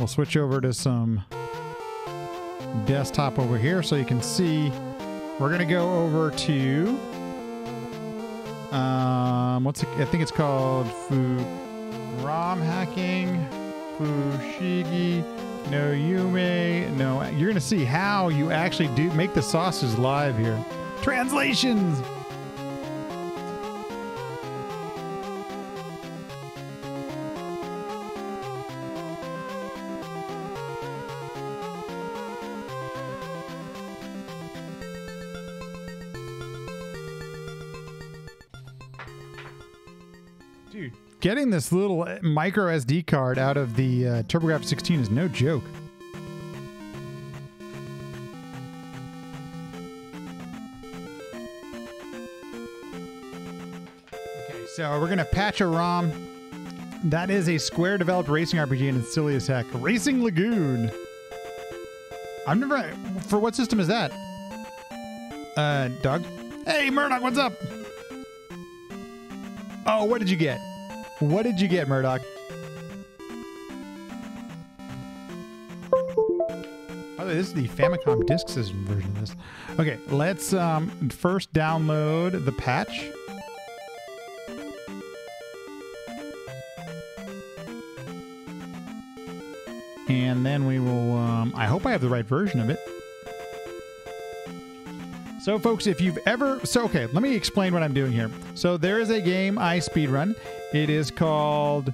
We'll switch over to some desktop over here so you can see. We're going to go over to um, what's it, I think it's called Fu ROM hacking, Fushigi, no Yume, no. You're gonna see how you actually do make the sauces live here. Translations. Getting this little micro SD card out of the uh, TurboGrafx 16 is no joke. Okay, so we're gonna patch a ROM. That is a Square developed racing RPG and it's silly as heck. Racing Lagoon. I've never. For what system is that? Uh, Doug. Hey, Murdoch, what's up? Oh, what did you get? What did you get, Murdoch? By the way, this is the Famicom Disk System version of this. Okay, let's um, first download the patch. And then we will, um, I hope I have the right version of it. So, folks, if you've ever, so okay, let me explain what I'm doing here. So, there is a game I speedrun. It is called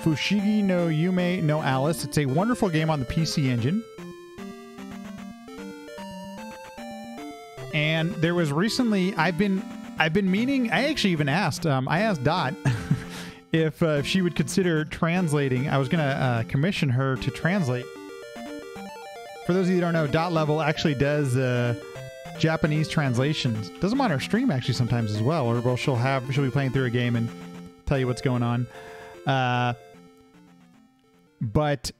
Fushigi no Yume no Alice. It's a wonderful game on the PC Engine. And there was recently, I've been, I've been meaning. I actually even asked. Um, I asked Dot if uh, if she would consider translating. I was gonna uh, commission her to translate. For those of you who don't know, Dot Level actually does. Uh, Japanese translations. Does them on her stream actually sometimes as well. Or well, she'll have she'll be playing through a game and tell you what's going on. Uh, but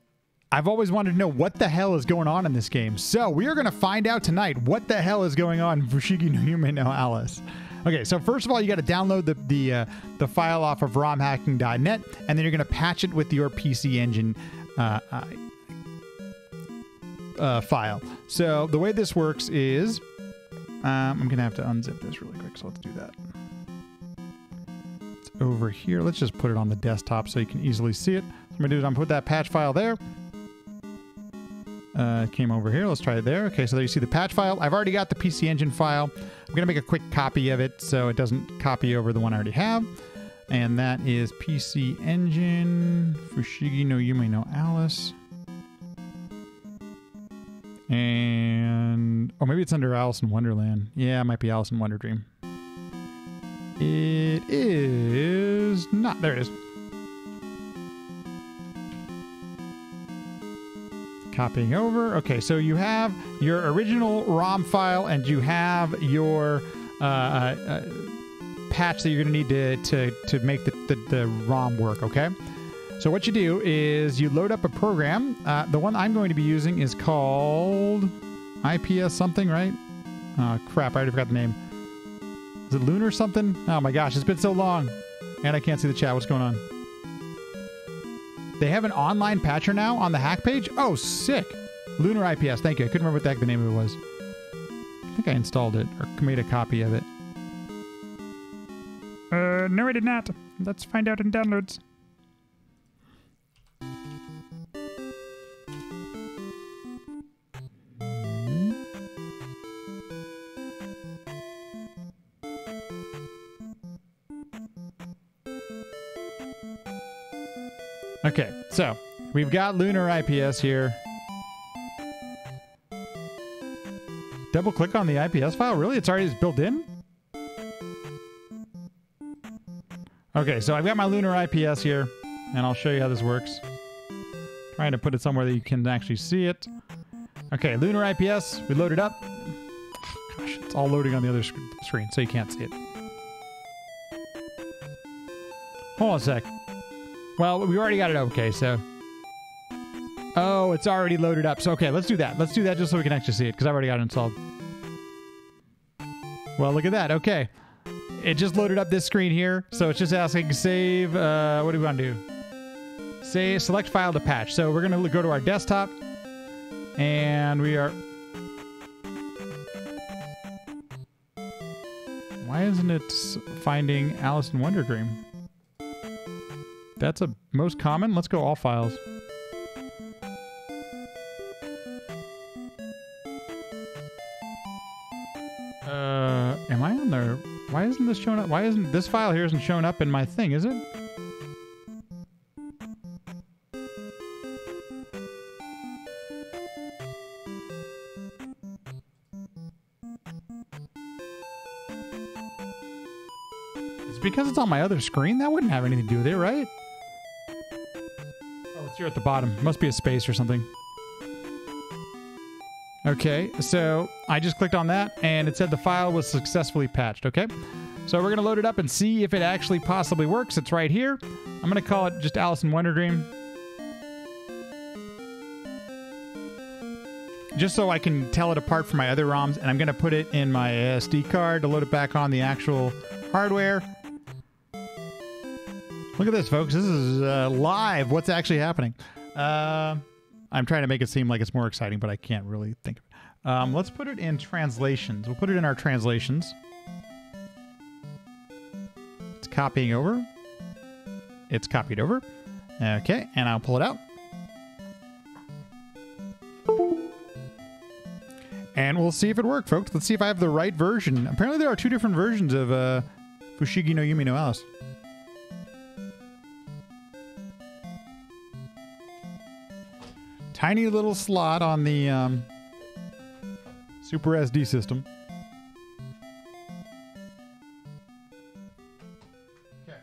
I've always wanted to know what the hell is going on in this game. So we are going to find out tonight what the hell is going on in Fushigi no Yume no Alice. Okay, so first of all, you got to download the the uh, the file off of romhacking.net, and then you're going to patch it with your PC Engine uh, uh, uh, file. So the way this works is um, I'm going to have to unzip this really quick, so let's do that. Over here. Let's just put it on the desktop so you can easily see it. I'm to do is I'm gonna put that patch file there. Uh, came over here. Let's try it there. Okay, so there you see the patch file. I've already got the PC Engine file. I'm to make a quick copy of it so it doesn't copy over the one I already have. And that is PC Engine, Fushigi no Yume no Alice. And oh, maybe it's under Alice in Wonderland. Yeah, it might be Alice in Wonder Dream. It is not. There it is. Copying over. Okay, so you have your original ROM file and you have your uh, uh, uh, patch that you're going to need to to to make the, the the ROM work. Okay. So what you do is you load up a program. Uh, the one I'm going to be using is called IPS something, right? Oh crap! I already forgot the name. Is it Lunar something? Oh my gosh, it's been so long, and I can't see the chat. What's going on? They have an online patcher now on the hack page. Oh, sick! Lunar IPS. Thank you. I couldn't remember what the heck the name of it was. I think I installed it or made a copy of it. Uh, no, I did not. Let's find out in downloads. So we've got Lunar IPS here. Double click on the IPS file? Really? It's already built in? Okay, so I've got my Lunar IPS here, and I'll show you how this works. Trying to put it somewhere that you can actually see it. Okay, Lunar IPS, we load it up. Gosh, it's all loading on the other sc screen, so you can't see it. Hold on a sec. Well, we already got it okay, so. Oh, it's already loaded up. So, okay, let's do that. Let's do that just so we can actually see it, because I've already got it installed. Well, look at that. Okay. It just loaded up this screen here, so it's just asking save. Uh, what do we want to do? say select file to patch. So we're going to go to our desktop and we are Why isn't it finding Alice in Wonder Dream? That's a most common. Let's go all files. Uh, am I on there? Why isn't this showing up? Why isn't this file here isn't showing up in my thing? Is it? Because it's on my other screen. That wouldn't have anything to do with it, right? Oh, it's here at the bottom. Must be a space or something. Okay, so I just clicked on that and it said the file was successfully patched. Okay, so we're gonna load it up and see if it actually possibly works. It's right here. I'm gonna call it just Alice in Wonder Dream. Just so I can tell it apart from my other ROMs, and I'm gonna put it in my SD card to load it back on the actual hardware. Look at this, folks. This is uh, live. What's actually happening? Uh, I'm trying to make it seem like it's more exciting, but I can't really think of it. Um, let's put it in translations. We'll put it in our translations. It's copying over. It's copied over. Okay, and I'll pull it out. And we'll see if it worked, folks. Let's see if I have the right version. Apparently, there are two different versions of uh, Fushigi no Yume no Alice. Tiny little slot on the um, Super SD system. Okay.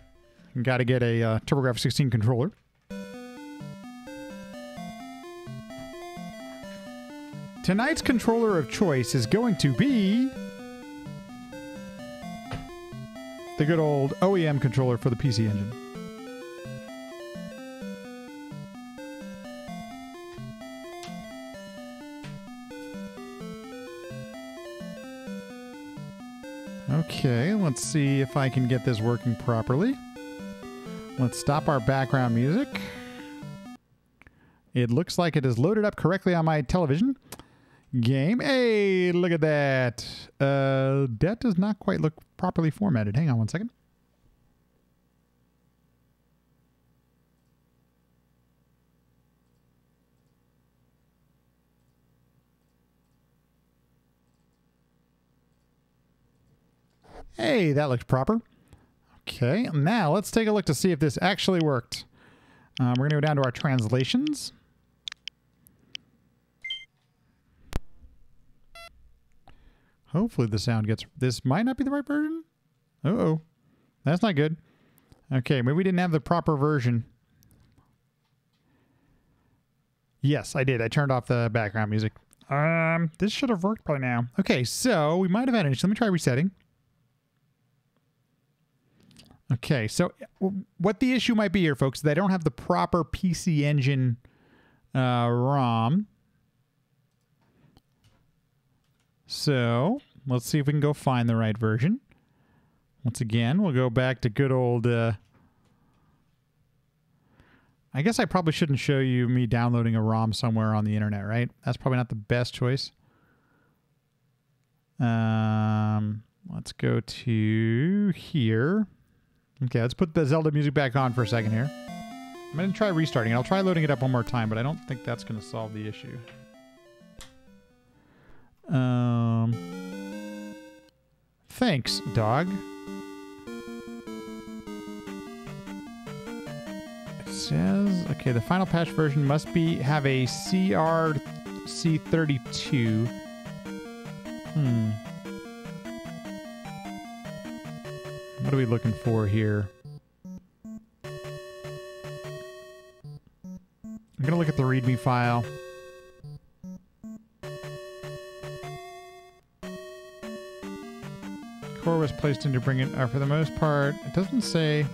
Got to get a uh, TurboGrafx 16 controller. Tonight's controller of choice is going to be the good old OEM controller for the PC Engine. Let's see if I can get this working properly. Let's stop our background music. It looks like it is loaded up correctly on my television. Game. Hey, look at that. Uh, that does not quite look properly formatted. Hang on one second. Hey, that looked proper. Okay, now let's take a look to see if this actually worked. Um, we're going to go down to our translations. Hopefully the sound gets... This might not be the right version. Uh-oh. That's not good. Okay, maybe we didn't have the proper version. Yes, I did. I turned off the background music. Um, this should have worked by now. Okay, so we might have had an issue. Let me try resetting. Okay, so what the issue might be here, folks, is they don't have the proper PC Engine uh, ROM. So let's see if we can go find the right version. Once again, we'll go back to good old. Uh, I guess I probably shouldn't show you me downloading a ROM somewhere on the internet, right? That's probably not the best choice. Um, let's go to here. Okay, let's put the Zelda music back on for a second here. I'm going to try restarting it. I'll try loading it up one more time, but I don't think that's going to solve the issue. Um, thanks, dog. It says, okay, the final patch version must be have a CRC32. Hmm. What are we looking for here? I'm going to look at the README file. Core was placed in to bring it, uh, for the most part, it doesn't say.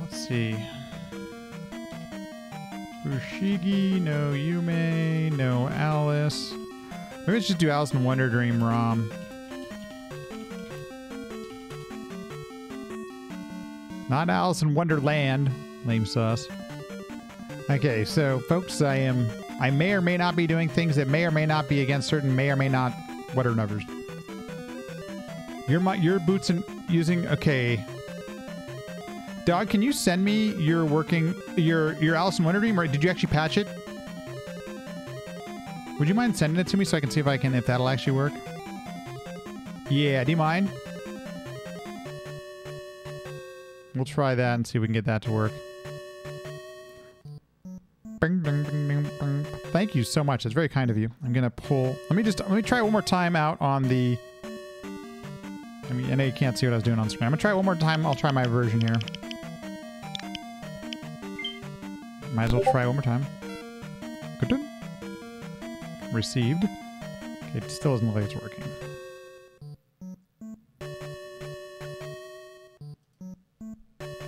Let's see. Fushigi, no Yume, no Alice. Maybe let's just do Alice in Wonder Dream ROM. Not Alice in Wonderland. Lame sauce. Okay, so folks, I am I may or may not be doing things that may or may not be against certain may or may not whatever numbers. Your my your boots and using okay. Dog, can you send me your working your your Alice in Wonder Dream or did you actually patch it? Would you mind sending it to me so I can see if I can if that'll actually work? Yeah, do you mind? We'll try that and see if we can get that to work. Thank you so much. That's very kind of you. I'm gonna pull. Let me just let me try it one more time out on the. I mean, I know you can't see what I was doing on screen. I'm gonna try it one more time. I'll try my version here. Might as well try one more time. Good. Received. Okay, it still doesn't look like it's working.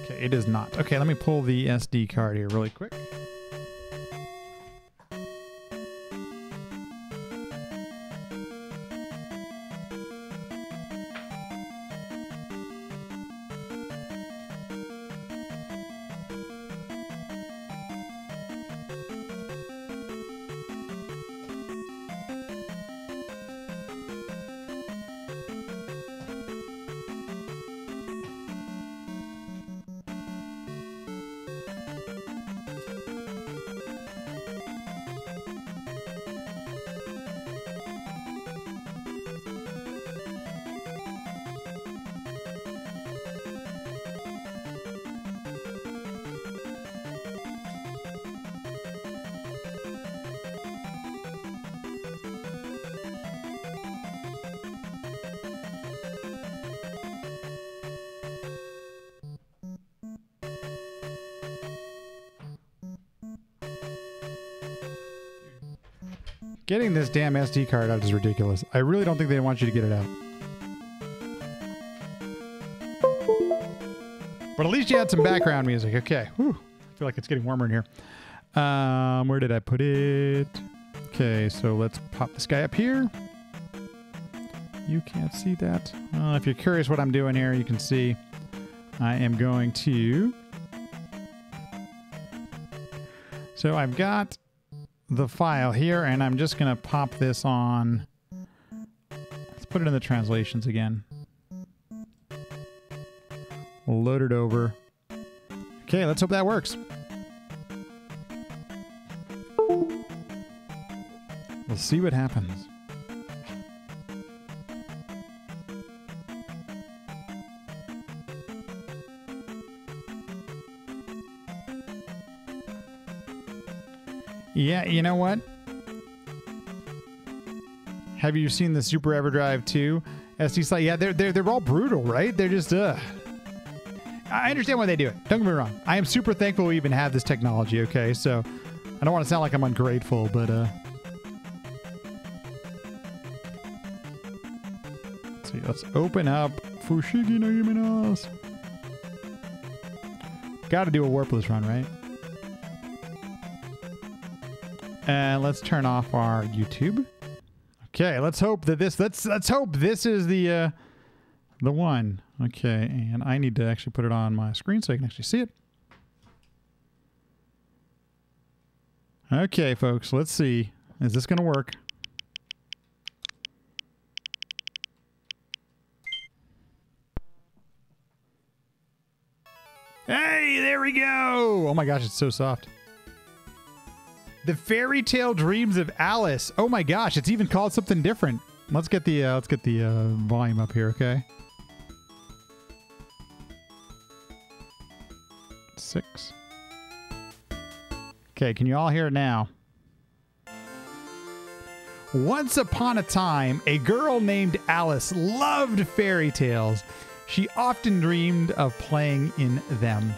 Okay, it is not. Okay, let me pull the SD card here really quick. Getting this damn SD card out is ridiculous. I really don't think they want you to get it out. But at least you had some background music. Okay. Whew. I feel like it's getting warmer in here. Um, where did I put it? Okay, so let's pop this guy up here. You can't see that. Well, if you're curious what I'm doing here, you can see I am going to. So I've got the file here, and I'm just going to pop this on. Let's put it in the translations again. Load it over. Okay, let's hope that works. We'll see what happens. Yeah, you know what? Have you seen the Super EverDrive 2 SD slide? Yeah, they're they're they're all brutal, right? They're just uh I understand why they do it. Don't get me wrong. I am super thankful we even have this technology, okay? So I don't want to sound like I'm ungrateful, but uh Let's see, let's open up Fushigi no Yuminos. Gotta do a warpless run, right? And let's turn off our YouTube. Okay, let's hope that this let's let's hope this is the uh the one. Okay, and I need to actually put it on my screen so I can actually see it. Okay, folks, let's see. Is this going to work? Hey, there we go. Oh my gosh, it's so soft. The fairy tale dreams of Alice. Oh my gosh, it's even called something different. Let's get the uh, let's get the uh, volume up here, okay? Six. Okay, can you all hear it now? Once upon a time, a girl named Alice loved fairy tales. She often dreamed of playing in them.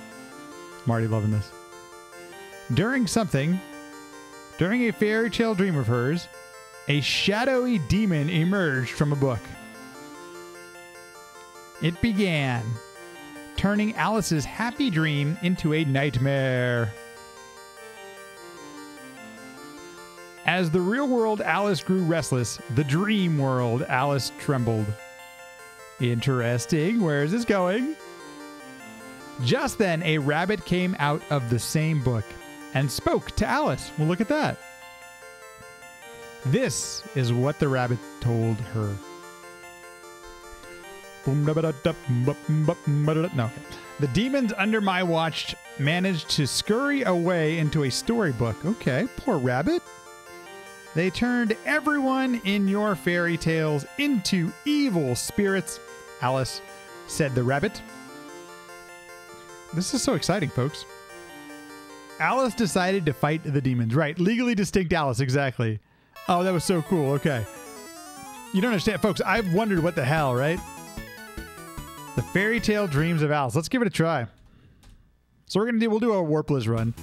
I'm loving this. During something, during a fairy tale dream of hers, a shadowy demon emerged from a book. It began, turning Alice's happy dream into a nightmare. As the real world Alice grew restless, the dream world Alice trembled. Interesting. Where is this going? Just then, a rabbit came out of the same book and spoke to Alice. Well, look at that. This is what the rabbit told her. No. The demons under my watch managed to scurry away into a storybook. Okay, poor rabbit. They turned everyone in your fairy tales into evil spirits, Alice said the rabbit. This is so exciting, folks. Alice decided to fight the demons. Right, legally distinct Alice, exactly. Oh, that was so cool. Okay. You don't understand, folks. I've wondered what the hell, right? The fairy tale dreams of Alice. Let's give it a try. So we're gonna do we'll do a warpless run.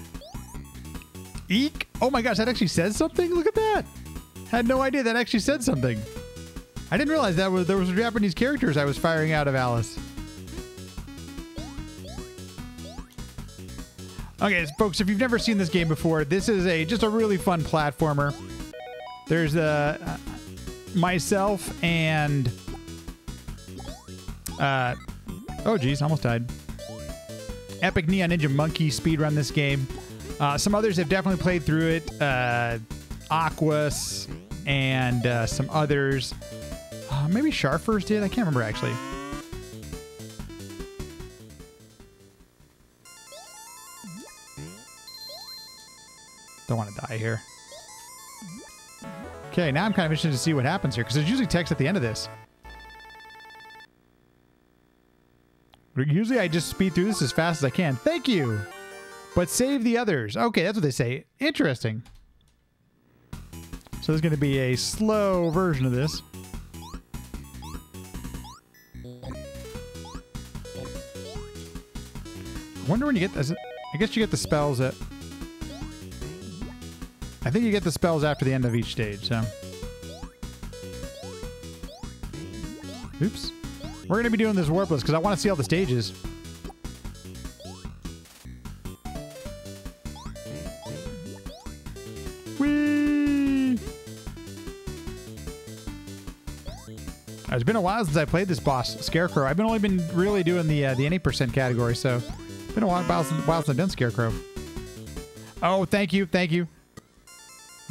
Eek! Oh my gosh, that actually says something? Look at that! Had no idea that actually said something. I didn't realize that was there was Japanese characters I was firing out of Alice. Okay, folks, if you've never seen this game before, this is a just a really fun platformer. There's uh, uh myself and uh oh geez, almost died. Epic Neon Ninja Monkey speedrun this game. Uh, some others have definitely played through it. Uh, Aquas and uh, some others. Uh, maybe Sharfers did. I can't remember actually. Don't want to die here. Mm-hmm. Okay, now I'm kind of interested to see what happens here because there's usually text at the end of this. Usually I just speed through this as fast as I can. Thank you! But save the others. Okay, that's what they say. Interesting. So there's going to be a slow version of this. I wonder when you get this. I guess you get the spells at... I think you get the spells after the end of each stage, so... Oops. We're going to be doing this warpless because I want to see all the stages. Whee! It's been a while since I played this boss, Scarecrow. I've been only been really doing the uh, the any percent category, so it's been a while, while, since, while since I've done Scarecrow. Oh, thank you, thank you.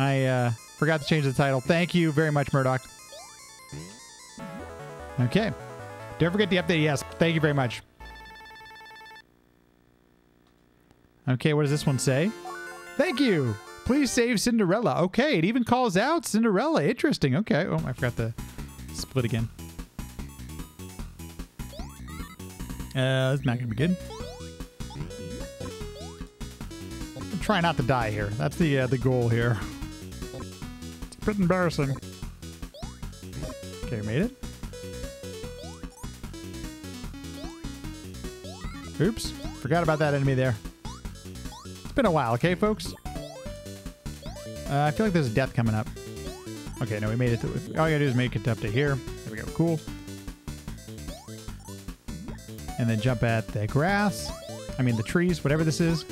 I uh, forgot to change the title. Thank you very much, Murdoch. Okay. Don't forget the update. Yes. Thank you very much. Okay, what does this one say? Thank you. Please save Cinderella. Okay, it even calls out Cinderella. Interesting. Okay. Oh, I forgot the split again. Uh, it's not gonna be good. Try not to die here. That's the uh, the goal here. Bit embarrassing. Okay, made it. Oops. Forgot about that enemy there. It's been a while, okay, folks? Uh, I feel like there's a death coming up. Okay, no, we made it. To, all you gotta do is make it up to here. There we go. Cool. And then jump at the grass. I mean, the trees, whatever this is.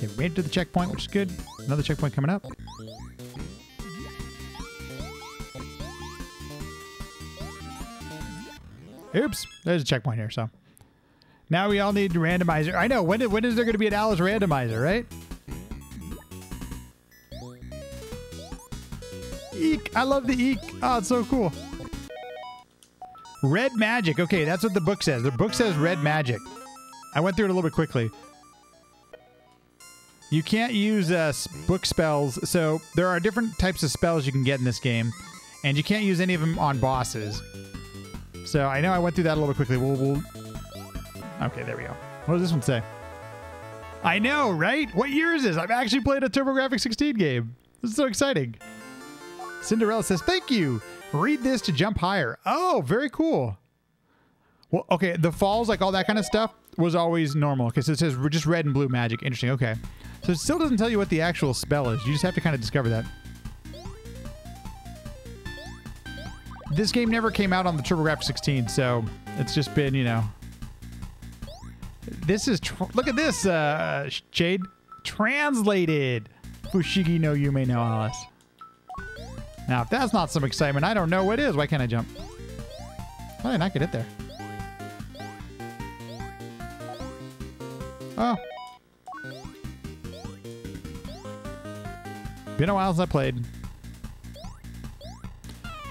Okay, we made it to the checkpoint, which is good. Another checkpoint coming up. Oops, there's a checkpoint here. So now we all need randomizer. I know. When, when is there going to be an Alice randomizer, right? Eek. I love the eek. Oh, it's so cool. Red magic. Okay, that's what the book says. The book says red magic. I went through it a little bit quickly. You can't use uh, book spells. So there are different types of spells you can get in this game. And you can't use any of them on bosses. So I know I went through that a little bit quickly. We'll, we'll... Okay, there we go. What does this one say? I know, right? What year is this? I've actually played a TurboGrafx 16 game. This is so exciting. Cinderella says, thank you. Read this to jump higher. Oh, very cool. Well, okay, the falls, like all that kind of stuff, was always normal because it says just red and blue magic. Interesting. Okay. So it still doesn't tell you what the actual spell is. You just have to kind of discover that. this game never came out on the TurboGrafx 16, so it's just been, you know. This is look at this, uh, Jade translated. Fushigi no Yume no Alice. Now, if that's not some excitement, I don't know what is. Why can't I jump? Why did I get it there? Oh. Been a while since I played.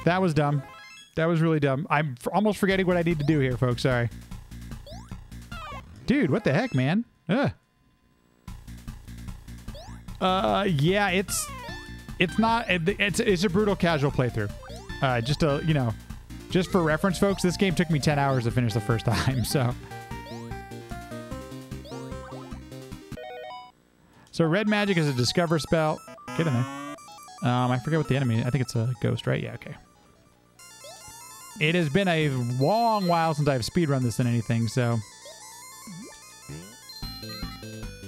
That was dumb. That was really dumb. I'm almost forgetting what I need to do here, folks. Sorry. Dude, what the heck, man? Ugh. Uh, yeah, it's it's not it's it's a brutal casual playthrough. Uh, just a you know, just for reference, folks, this game took me ten hours to finish the first time. So, so red magic is a discover spell. Get in there. Um, I forget what the enemy. I think it's a ghost, right? Yeah. Okay. It has been a long while since I've speedrun this in anything, so.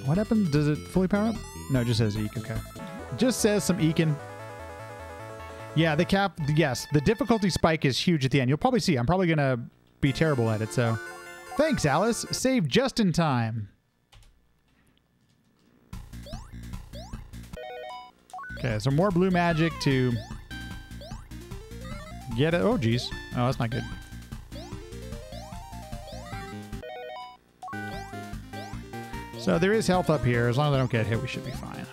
What happens? Does it fully power up? No, it just says Eek. Okay. Just says some Eekin. Yeah, the cap. Yes, the difficulty spike is huge at the end. You'll probably see. I'm probably gonna be terrible at it. So, thanks, Alice. Saved just in time. Okay, so more blue magic to get it. Oh, geez. Oh, that's not good. So there is health up here. As long as I don't get hit, we should be fine.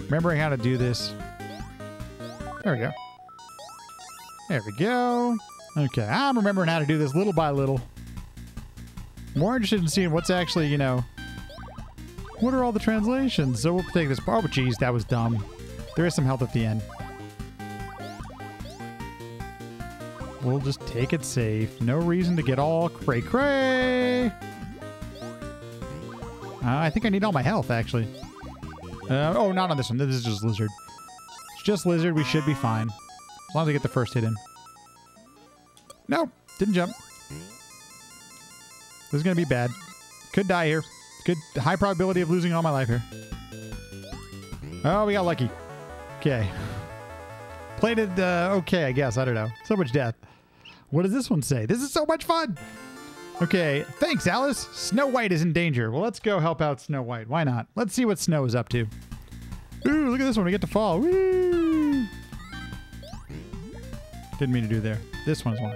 Remembering how to do this. There we go. There we go. Okay, I'm remembering how to do this little by little. More interested in seeing what's actually, you know, what are all the translations? So we'll take this. Oh, geez, that was dumb. There is some health at the end. We'll just take it safe. No reason to get all cray cray. Uh, I think I need all my health, actually. Uh, oh, not on this one. This is just lizard. It's just lizard. We should be fine. As long as I get the first hit in. Nope. Didn't jump. This is going to be bad. Could die here. Good. High probability of losing all my life here. Oh, we got lucky. Okay. Played it uh, okay, I guess. I don't know. So much death. What does this one say? This is so much fun. Okay, thanks, Alice. Snow White is in danger. Well, let's go help out Snow White. Why not? Let's see what Snow is up to. Ooh, look at this one. We get to fall. Woo! Didn't mean to do there. This one's one.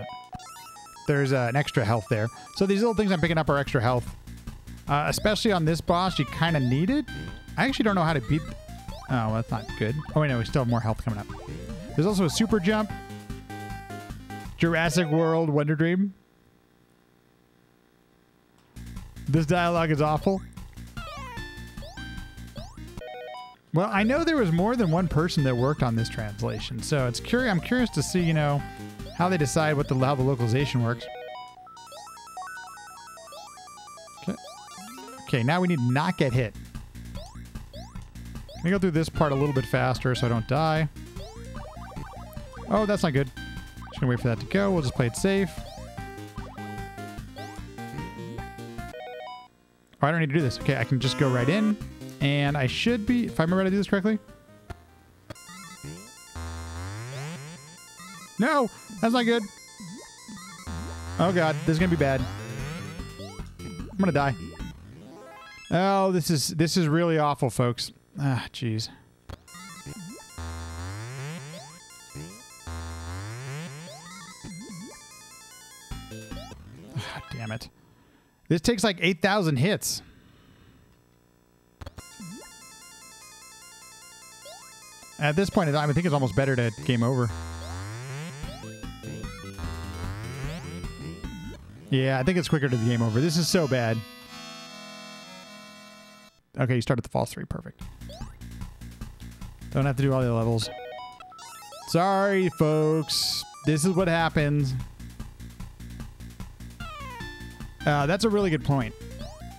There's uh, an extra health there. So these little things I'm picking up are extra health. Uh, especially on this boss, you kind of need it. I actually don't know how to beat... Oh, that's not good. Oh, wait, no, we still have more health coming up. There's also a super jump. Jurassic World Wonder Dream. This dialogue is awful. Well, I know there was more than one person that worked on this translation, so it's curious. I'm curious to see, you know, how they decide what the how the localization works. Okay, now we need to not get hit. Let me go through this part a little bit faster so I don't die. Oh, that's not good. Just gonna wait for that to go. We'll just play it safe. Oh, I don't need to do this. Okay, I can just go right in. And I should be, if I remember how to do this correctly. No, that's not good. Oh god, this is gonna be bad. I'm gonna die. Oh, this is this is really awful, folks. Ah, jeez. Ah, damn it. This takes like 8,000 hits. At this point I think it's almost better to game over. Yeah, I think it's quicker to the game over. This is so bad. Okay, you start at the false three. Perfect. Don't have to do all the levels. Sorry, folks. This is what happens. Uh, that's a really good point.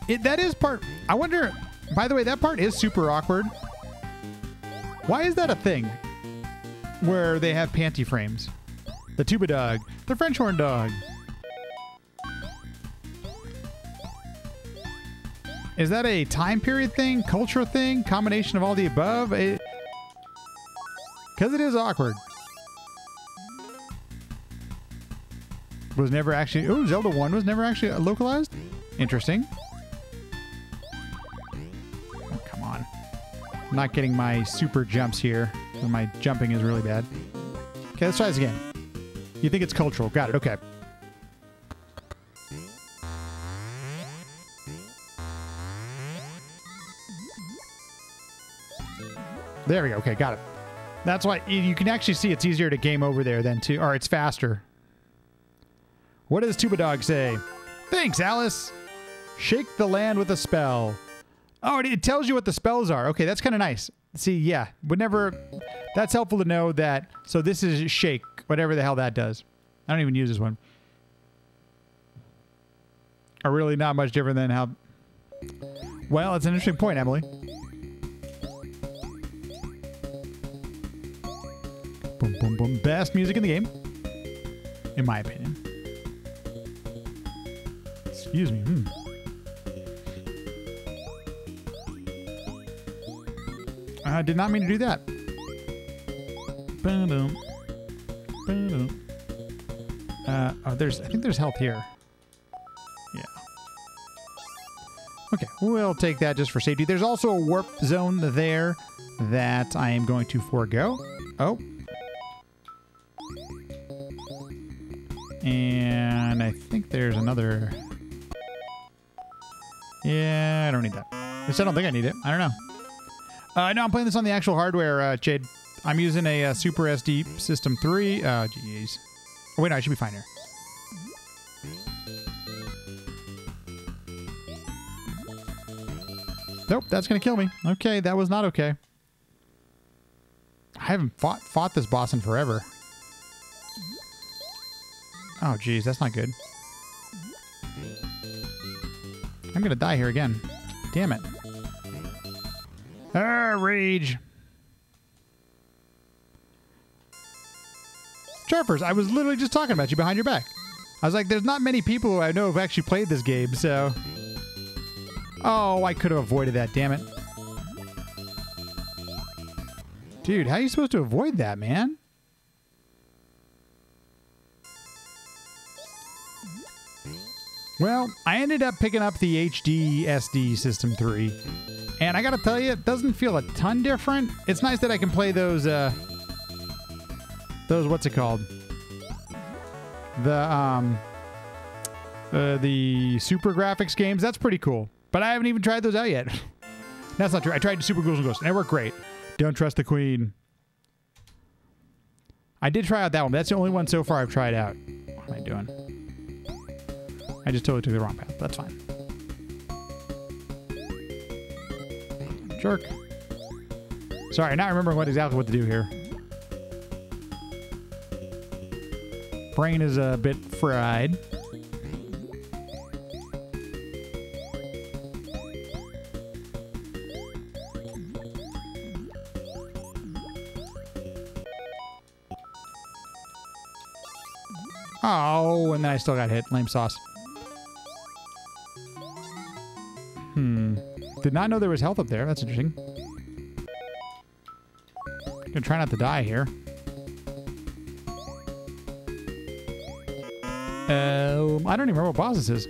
It, that is part. I wonder. By the way, that part is super awkward. Why is that a thing? Where they have panty frames. The tuba dog. The French horn dog. Is that a time period thing? Culture thing? Combination of all the above? Because it is awkward. Was never actually. Oh, Zelda 1 was never actually localized? Interesting. Oh, come on. I'm not getting my super jumps here. My jumping is really bad. Okay, let's try this again. You think it's cultural. Got it. Okay. There we go. Okay, got it. That's why you- can actually see it's easier to game over there than to, or it's faster. What does Tuba Dog say? Thanks, Alice. Shake the land with a spell. Oh, it tells you what the spells are. Okay, that's kind of nice. See, yeah, whenever that's helpful to know that. So this is shake, whatever the hell that does. I don't even use this one. Are really not much different than how. Well, it's an interesting point, Emily. Boom, boom, boom. Best music in the game, in my opinion. Excuse me. Hmm. I did not mean to do that. Ba-dum. Uh, oh, there's. I think there's health here. Yeah. Okay, we'll take that just for safety. There's also a warp zone there that I am going to forego. Oh. And I think there's another. Yeah, I don't need that. At least I don't think I need it. I don't know. Uh, no, I'm playing this on the actual hardware, uh, Jade. I'm using a, uh Super SD System 3. Uh, jeez. Oh, wait, no, I should be fine here. Nope, that's gonna kill me. Okay, that was not okay. I haven't fought fought this boss in forever. Oh, geez, that's not good. I'm gonna die here again. Damn it. Ah, rage. Surfers, I was literally just talking about you behind your back. I was like, there's not many people who I know have actually played this game, so. Oh, I could have avoided that, damn it. Dude, how are you supposed to avoid that, man? Well, I ended up picking up the HD SD System 3. And I gotta tell you, it doesn't feel a ton different. It's nice that I can play those, uh... Those, what's it called? The, um... Uh, the SuperGrafx games. That's pretty cool. But I haven't even tried those out yet. That's not true. I tried Super Ghouls and Ghosts, and they work great. Don't trust the Queen. I did try out that one, that's the only one so far I've tried out. What am I doing? I just totally took the wrong path. That's fine. Jerk. Sorry, not remembering what exactly what to do here. Brain is a bit fried. Oh, and then I still got hit. Lame sauce. Did not know there was health up there. That's interesting. Gonna try not to die here. Um, I don't even remember what boss this is.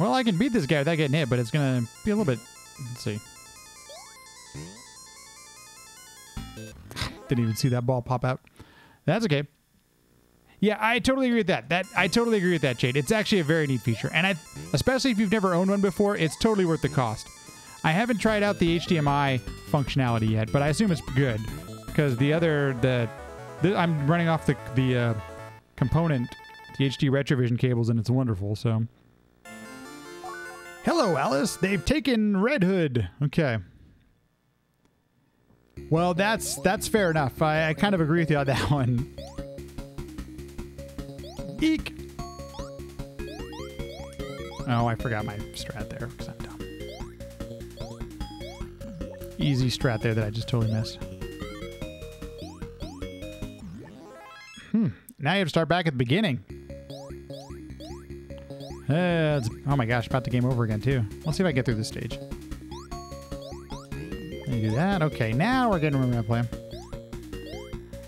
Well, I can beat this guy without getting hit, but it's gonna be a little bit. Let's see. Didn't even see that ball pop out. That's okay. Yeah, I totally agree with that. That I totally agree with that, Jade. It's actually a very neat feature, and I, especially if you've never owned one before, it's totally worth the cost. I haven't tried out the HDMI functionality yet, but I assume it's good because the other the, the I'm running off the the uh, component, the HD Retrovision cables, and it's wonderful. So, hello, Alice. They've taken Red Hood. Okay. Well, that's that's fair enough. I, I kind of agree with you on that one. Eek. Oh, I forgot my strat there because I'm dumb. Easy strat there that I just totally missed. Hmm. Now you have to start back at the beginning. Uh, oh my gosh, about the game over again too. Let's see if I get through this stage. Me do that. Okay, now we're getting to play.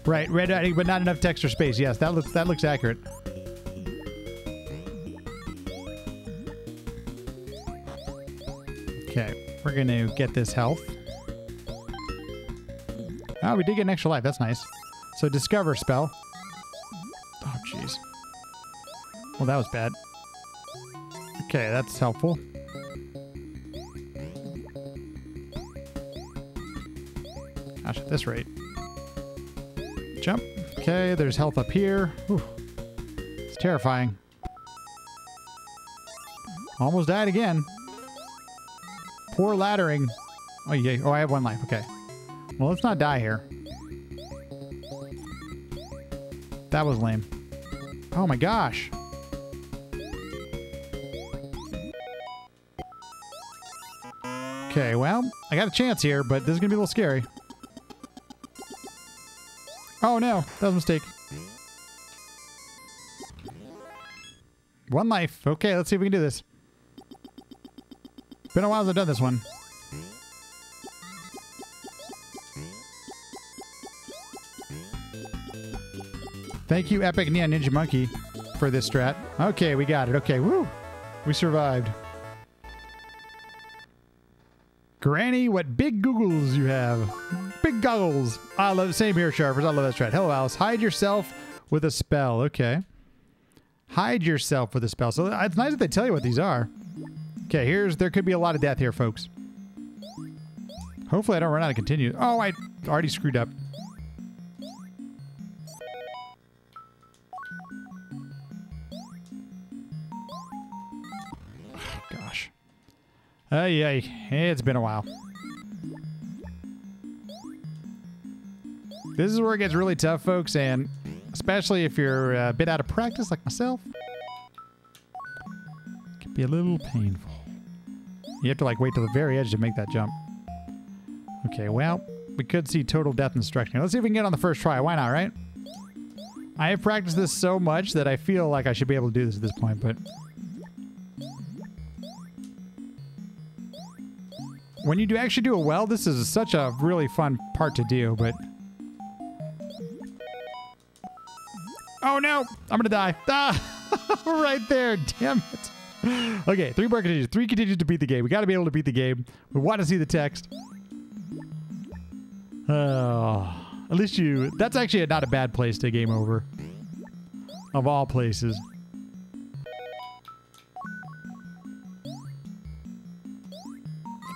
Right, red, but not enough text or space. Yes, that looks that looks accurate. We're gonna get this health. Oh, we did get an extra life. That's nice. So discover spell. Oh, jeez. Well, that was bad. Okay, that's helpful. Gosh, at this rate. Jump. Okay, there's health up here. Whew. It's terrifying. Almost died again. Poor laddering. Oh, yeah. Oh, I have one life. Okay. Well, let's not die here. That was lame. Oh my gosh. Okay, well, I got a chance here, but this is going to be a little scary. Oh no, that was a mistake. One life. Okay, let's see if we can do this. Been a while since I've done this one. Thank you, Epic Neon Ninja Monkey, for this strat. Okay, we got it. Okay, woo! We survived. Granny, what big googles you have. Big goggles. I love Same here, Sharpers. I love that strat. Hello, Alice. Hide yourself with a spell. Okay. Hide yourself with a spell. So it's nice that they tell you what these are. Okay, here's... There could be a lot of death here, folks. Hopefully I don't run out of continue. Oh, I already screwed up. Gosh. Ay, ay. It's been a while. This is where it gets really tough, folks, and especially if you're a bit out of practice like myself, it can be a little painful. You have to like wait till the very edge to make that jump. Okay, well, we could see total death instruction. Let's see if we can get on the first try. Why not, right? I have practiced this so much that I feel like I should be able to do this at this point, but... When you do actually do it well, this is such a really fun part to do, but... Oh no! I'm gonna die. Ah! right there, damn it. Okay, three more continues. Three continues to beat the game. We gotta be able to beat the game. We want to see the text. Oh, at least you... That's actually not a bad place to game over. Of all places.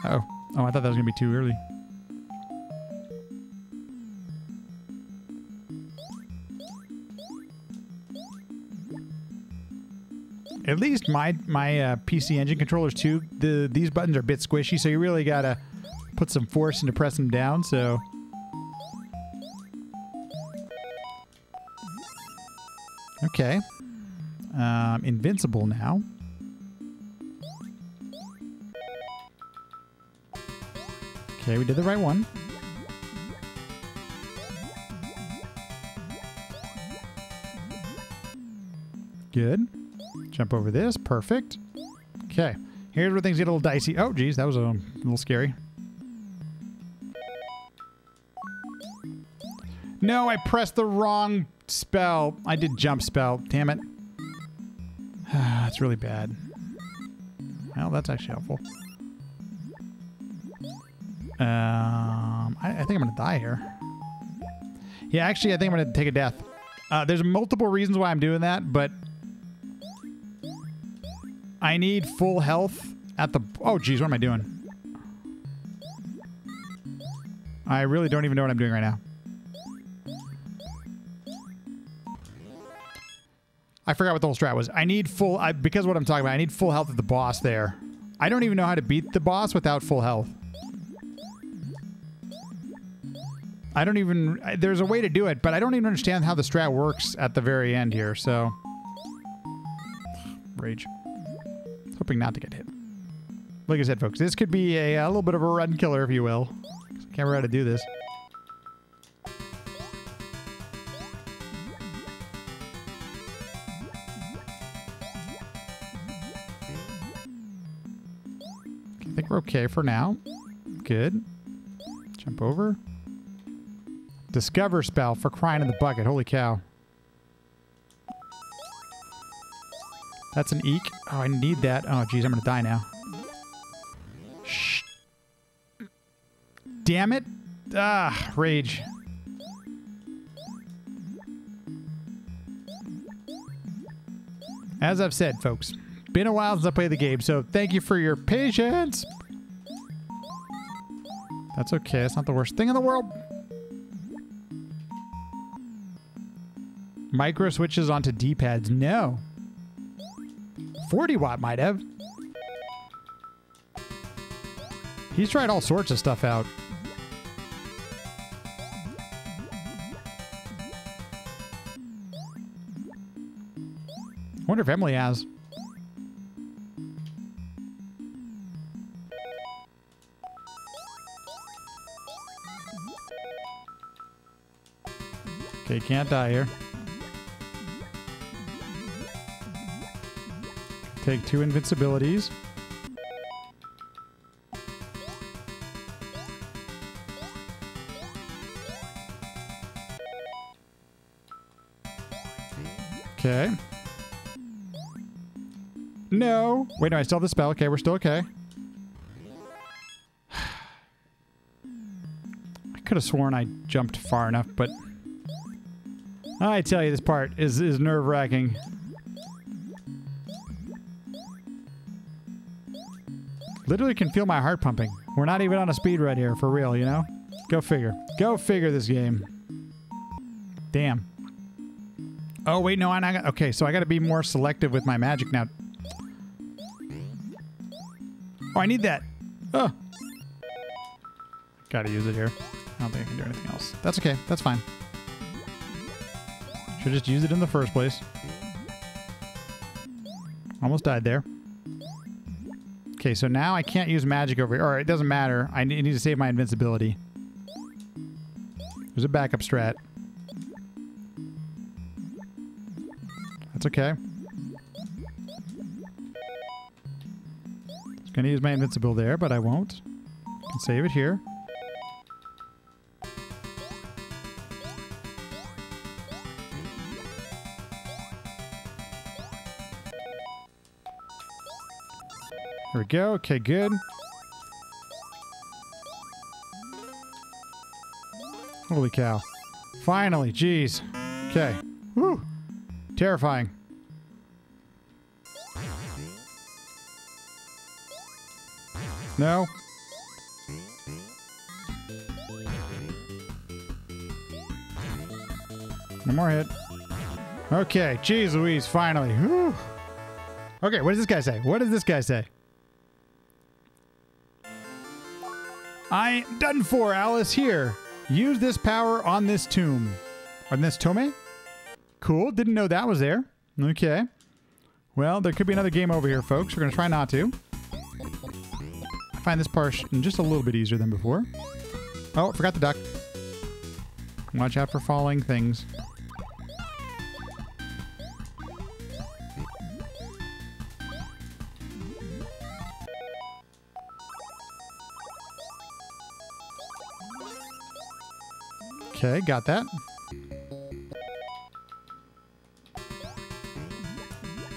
Oh. Oh, I thought that was going to be too early. At least my my uh, PC Engine controllers too. The these buttons are a bit squishy, so you really gotta put some force into pressing them down. So okay, um, invincible now. Okay, we did the right one. Good. Jump over this. Perfect. Okay. Here's where things get a little dicey. Oh, geez. That was a little scary. No, I pressed the wrong spell. I did jump spell. Damn it. that's really bad. Well, that's actually helpful. Um, I, I think I'm going to die here. Yeah, actually, I think I'm going to take a death. Uh, there's multiple reasons why I'm doing that, but I need full health at the... Oh, geez, what am I doing? I really don't even know what I'm doing right now. I forgot what the whole strat was. I need full... I, because what I'm talking about, I need full health at the boss there. I don't even know how to beat the boss without full health. I don't even... There's a way to do it, but I don't even understand how the strat works at the very end here, so... Rage. Hoping not to get hit. Like I said, folks, this could be a, a little bit of a run killer, if you will. I can't remember how to do this. I think we're okay for now. Good. Jump over. Discover spell for crying in the bucket. Holy cow. That's an eek. Oh, I need that. Oh, geez, I'm going to die now. Shh. Damn it. Ah, rage. As I've said, folks, been a while since I played the game, so thank you for your patience. That's okay. That's not the worst thing in the world. Micro switches onto D-pads. No. 40 watt might have. He's tried all sorts of stuff out. wonder if Emily has. Okay, can't die here. Take two invincibilities. Okay. No. Wait, no, I still have the spell. Okay, we're still okay. I could have sworn I jumped far enough, but... I tell you, this part is, is nerve-wracking. Literally can feel my heart pumping. We're not even on a speed run here, for real, you know? Go figure. Go figure this game. Damn. Oh, wait, no, I'm not... Okay, so I gotta be more selective with my magic now. Oh, I need that. Oh. Gotta use it here. I don't think I can do anything else. That's okay. That's fine. Should just use it in the first place. Almost died there. Okay, so now I can't use magic over here. Or it doesn't matter. I need to save my invincibility. There's a backup strat. That's okay. Gonna use my invincible there, but I won't. Can save it here. There we go. Okay, good. Holy cow. Finally, jeez. Okay. Whew. Terrifying. No? One more hit. Okay, jeez Louise, finally. Whew. Okay, what does this guy say? What does this guy say? I done for, Alice. Here. Use this power on this tomb. On this tome? Cool. Didn't know that was there. Okay. Well, there could be another game over here, folks. We're going to try not to I find this part just a little bit easier than before. Oh, forgot the duck. Watch out for falling things. Okay, got that.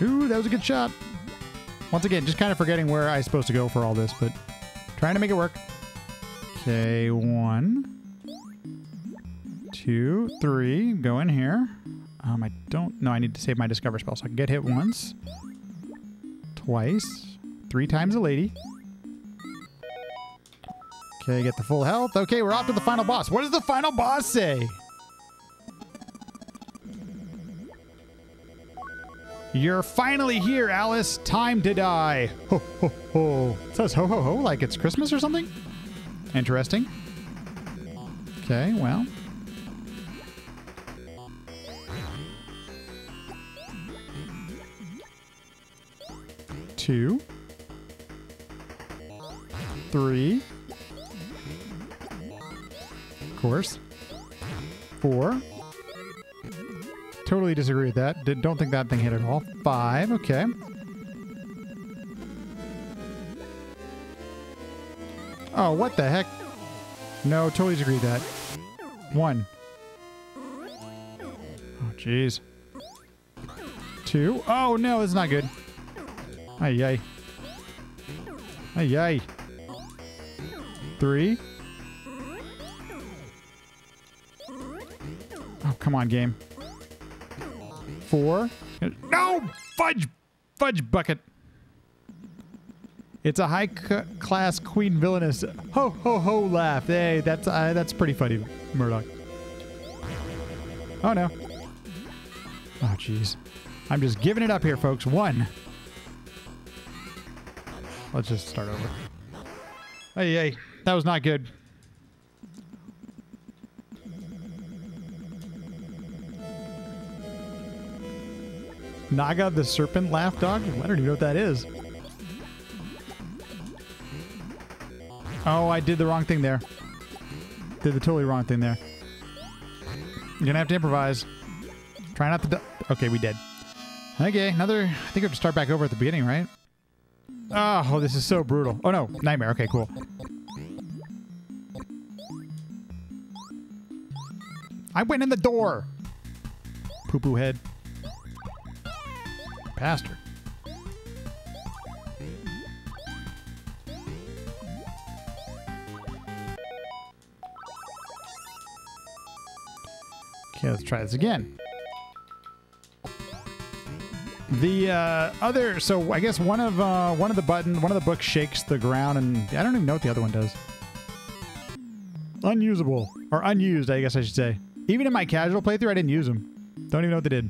Ooh, that was a good shot. Once again, just kind of forgetting where I'm supposed to go for all this, but Trying to make it work. Okay, one, two, three. Go in here. Um, I don't know. I need to save my discover spell so I can get hit once, twice, three times a lady. Okay, get the full health. Okay, we're off to the final boss. What does the final boss say? You're finally here, Alice. Time to die. Ho, ho, ho. It says ho, ho, ho, like it's Christmas or something? Interesting. Okay, well. Two. Three. Course. Four. Totally disagree with that. Did, don't think that thing hit at all. Five, okay. Oh, what the heck? No, totally disagree with that. One. Oh, jeez. Two. Oh, no, it's not good. Ay, ay. Ay, ay. Three. Come on, game four. No! Fudge! Fudge bucket. It's a high class queen villainous ho ho ho laugh. Hey, that's uh, that's pretty funny, Murdoch. Oh no. Oh, jeez. I'm just giving it up here, folks. One. Let's just start over. Hey, hey. That was not good. Naga the Serpent Laugh Dog? I don't even know what that is. Oh, I did the wrong thing there. Did the totally wrong thing there. You're gonna have to improvise. Try not to. Okay, we did. Okay, another. I think we have to start back over at the beginning, right? Oh, this is so brutal. Oh no, nightmare. Okay, cool. I went in the door. Poo poo Pastor. Okay, let's try this again. The uh, other, so I guess one of uh, one of the button, one of the books shakes the ground, and I don't even know what the other one does. Unusable or unused, I guess I should say. Even in my casual playthrough, I didn't use them. Don't even know what they did.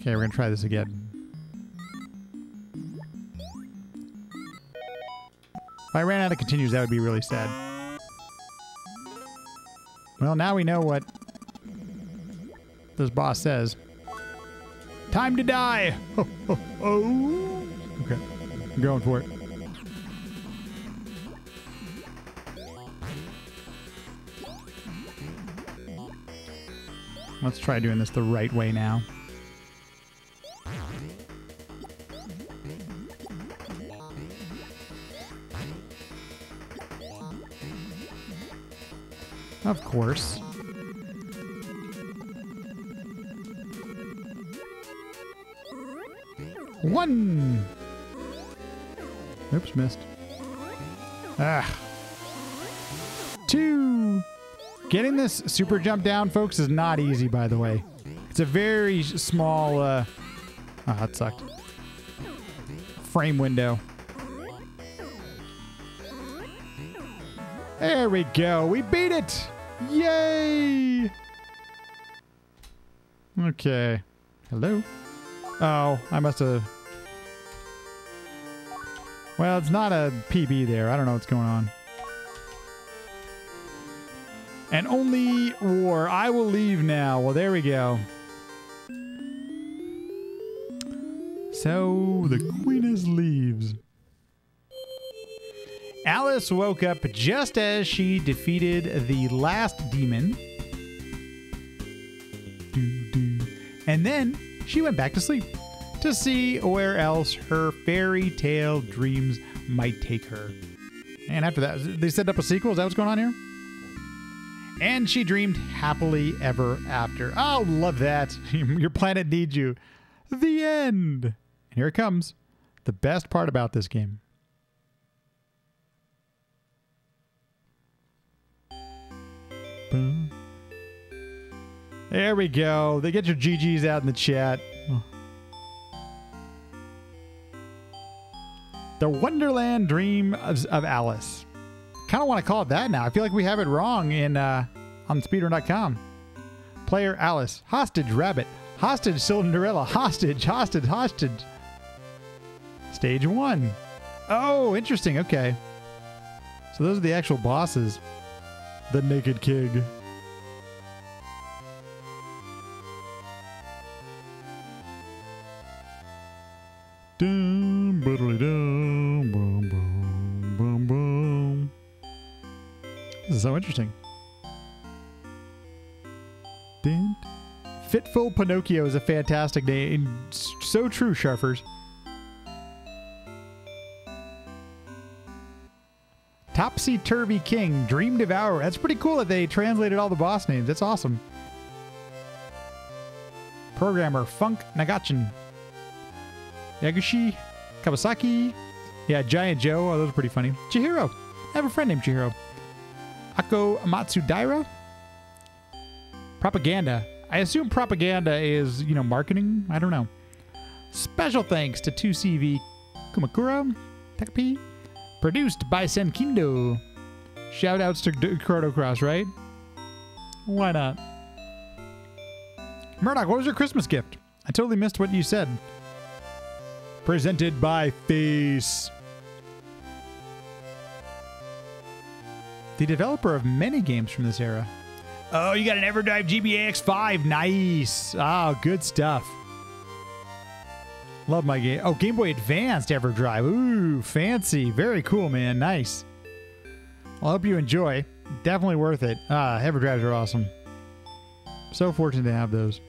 Okay, we're gonna try this again. If I ran out of continues, that would be really sad. Well, now we know what this boss says. Time to die! Okay, I'm going for it. Let's try doing this the right way now. Of course. One. Oops, missed. Ah. Two. Getting this super jump down, folks, is not easy, by the way. It's a very small, uh... Oh, that sucked. Frame window. There we go. We beat it. Yay. Okay. Hello? Oh, I must have... Well, it's not a PB there. I don't know what's going on. And only war. I will leave now. Well, there we go. So, the queen Queeness leaves. Alice woke up just as she defeated the last demon. And then she went back to sleep to see where else her fairy tale dreams might take her. And after that, they set up a sequel. Is that what's going on here? And she dreamed happily ever after. Oh, love that. Your planet needs you. The end. And here it comes. The best part about this game. There we go. They get your GGs out in the chat. The Wonderland Dream of, of Alice. Kind of want to call it that now. I feel like we have it wrong in uh, on speedrun.com. Player Alice, hostage rabbit, hostage Cinderella, hostage, hostage, hostage. Stage one. Oh, interesting. Okay. So those are the actual bosses. The Naked King. This is so interesting. Fitful Pinocchio is a fantastic name. So true, Sharfers. Topsy Turvy King, Dream Devourer. That's pretty cool that they translated all the boss names. That's awesome. Programmer Funk Nagachin. Yagushi, Kawasaki. Yeah, Giant Joe. Oh, those are pretty funny. Chihiro. I have a friend named Chihiro. Ako Matsudaira. Propaganda. I assume propaganda is, you know, marketing. I don't know. Special thanks to 2CV Kumakura, Takapi. Produced by Senkindo. Shout outs to D- Chrono Cross, right? Why not? Murdoch, what was your Christmas gift? I totally missed what you said. Presented by Face. The developer of many games from this era. Oh, you got an EverDrive GBA X5. Nice. Oh, good stuff. Love my game. Oh, Game Boy Advanced EverDrive. Ooh, fancy. Very cool, man. Nice. I hope you enjoy. Definitely worth it. Ah, EverDrives are awesome. So fortunate to have those.